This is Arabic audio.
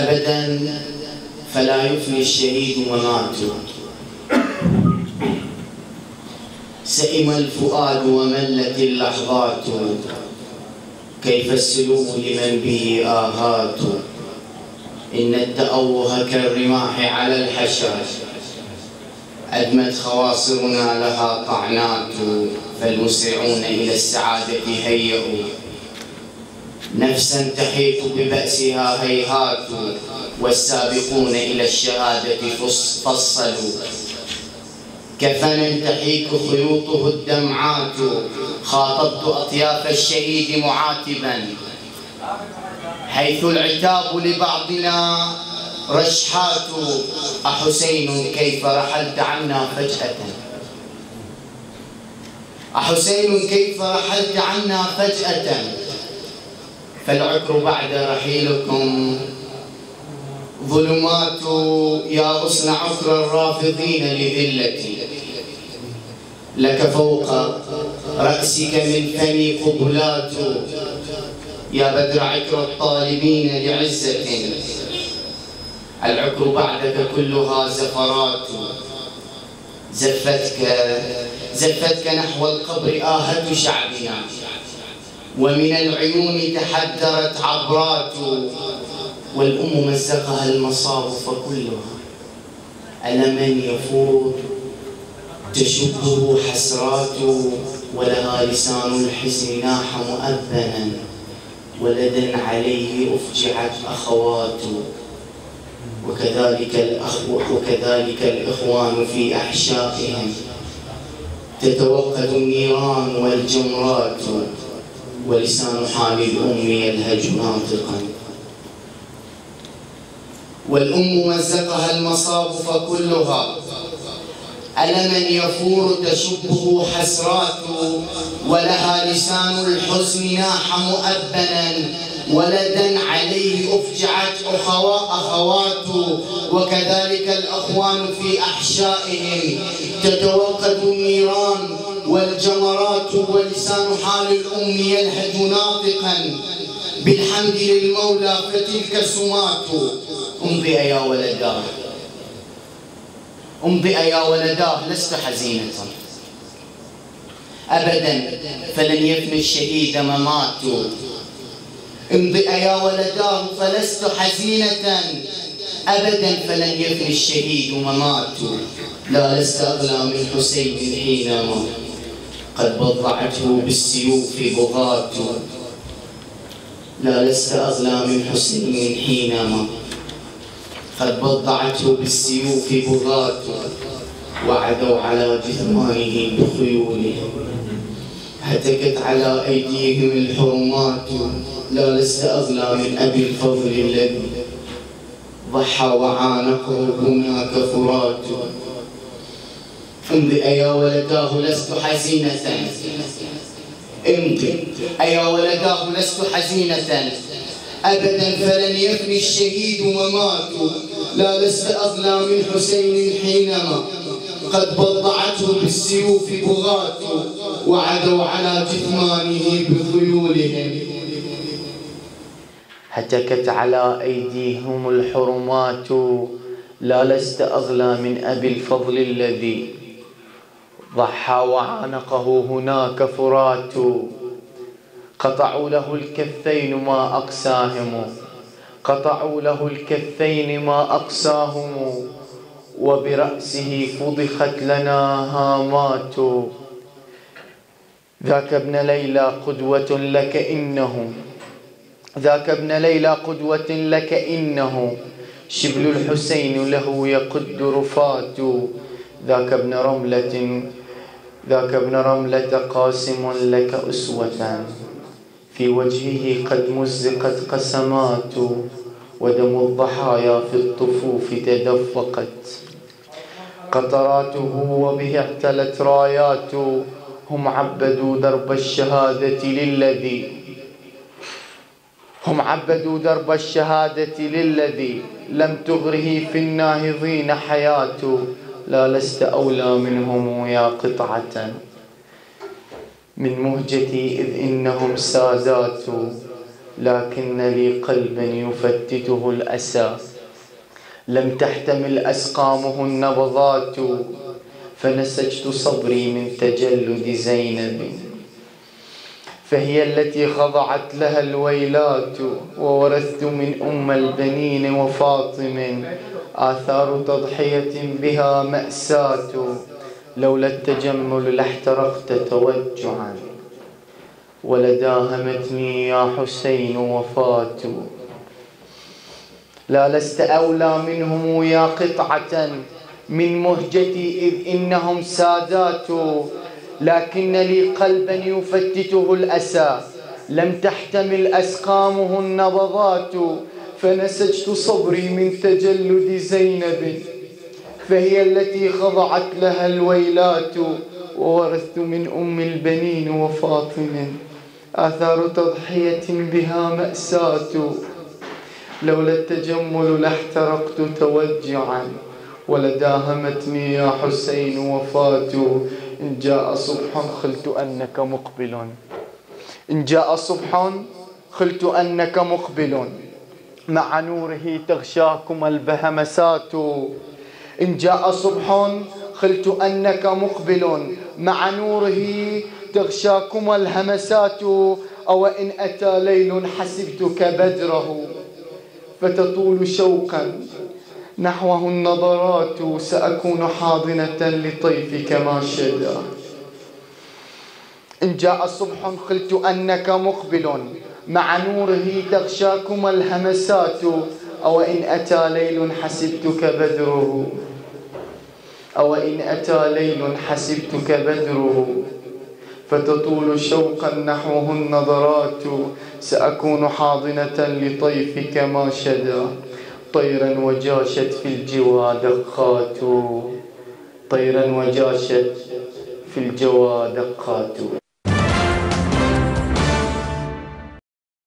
أبدا فلا يفني الشهيد مماته سئم الفؤاد وملت اللحظات. كيف السلوك لمن به آهات؟ إن التأوه كالرماح على الحشر أدمت خواصرنا لها طعنات فالمسرعون إلى السعادة هيئوا. نفسا تحيط ببأسها هيهات والسابقون إلى الشهادة فصلوا. كفن تحيك خيوطه الدمعات خاطبت أطياف الشهيد معاتبا. حيث العتاب لبعضنا رشحات أحسين كيف رحلت عنا فجأة؟ أحسين كيف رحلت عنا فجأة؟ فالعكر بعد رحيلكم. ظلمات يا غصن عكر الرافضين لذلتي. لك فوق رأسك من فمي قبلات. يا بدر عكر الطالبين لعزة. العكر بعدك كلها زفرات. زفتك زفتك نحو القبر آهة شعبنا. ومن العيون تحدرت عبرات والأم مزقها المصاب فكلها. ألمن يفور تشبه حسرات ولها لسان الحزن ناح مؤذنا ولدا عليه أفجعت أخوات وكذلك الأخ وكذلك الإخوان في أحشائهم. تتوقد النيران والجمرات ولسان حال الأم يلهج ناطقا والأم مزقها المصاب فكلها. ألما يفور تشبه حسرات ولها لسان الحزن ناح مؤبنا ولدا عليه أفجعت أخوات وكذلك الأخوان في أحشائهم تتوقد النيران والجمرات ولسان حال الأم يلهج ناطقا. بالحمد للمولى فتلك سمات امضي يا ولداه. امضي يا ولداه لست حزينة. أبدا فلن يفني الشهيد ممات. امضي يا ولداه فلست حزينة. أبدا فلن يفني الشهيد ممات. لا لست أغلى من حسين حينما. قد بضعته بالسيوف بغاة. لا لست أغلى من حسين حينما قد بضعته بالسيوف بغاة. وعدوا على جثمانه بخيولهم. هتكت على أيديهم الحرمات. لا لست أغلى من أبي الفضل الذي ضحى وعانقه هناك فرات. امضي يا ولداه لست حزينة. امضي أيا ولداه لست حزينة. أبدا فلن يفني الشهيد ممات. لا لست أغلى من حسين حينما قد بضعته بالسيوف بغاة وعدوا على جثمانه بخيولهم. هتكت على أيديهم الحرمات. لا لست أغلى من أبي الفضل الذي ضحى وعانقه هناك فرات. قطعوا له الكفين ما أقساهم. قطعوا له الكفين ما أقساهم. وبرأسه فضخت لنا هامات. ذاك ابن ليلى قدوة لك إنه. ذاك ابن ليلى قدوة لك إنه. شبل الحسين له يقد رفات. ذاك ابن رملة ذاك ابن رملة قاسم لك أسوة. في وجهه قد مزقت قسمات ودم الضحايا في الطفوف تدفقت. قطراته وبه اعتلت رايات هم عبدوا درب الشهادة للذي هم عبدوا درب الشهادة للذي لم تغره في الناهضين حياة لا لست أولى منهم يا قطعة من مهجتي إذ إنهم سادات لكن لي قلبا يفتته الأسى. لم تحتمل أسقامه النبضات فنسجت صبري من تجلد زينب. فهي التي خضعت لها الويلات وورثت من أم البنين وفاطم. آثار تضحية بها مأساة لولا التجمل لاحترقت توجعا. ولداهمتني يا حسين وفات لا لست أولى منهم يا قطعة من مهجتي إذ إنهم سادات. لكن لي قلبا يفتته الأسى لم تحتمل أسقامه النبضات فنسجت صبري من تجلد زينب فهي التي خضعت لها الويلات وورثت من أم البنين وفاطم آثار تضحية بها مأساة لولا التجمل لاحترقت توجعا. ولداهمتني يا حسين وفات إن جاء صبح خلت أنك مقبل. إن جاء صبح خلت أنك مقبل. مع نوره تغشاكم البهمسات إن جاء صبح خلت أنك مقبل مع نوره تغشاكم الهمسات أو إن أتى ليل حسبتك بدره فتطول شوقا نحوه النظرات. سأكون حاضنة لطيفك ما شدا إن جاء صبح قلت أنك مقبل مع نوره تغشاكم الهمسات أو إن أتى ليل حسبتك بدره. أو إن أتى ليل حسبتك بدره. فتطول شوقا نحوه النظرات. سأكون حاضنة لطيفك ما شدا طيرا وجاشت في الجوى دقات طيرا وجاشت في الجوى دقات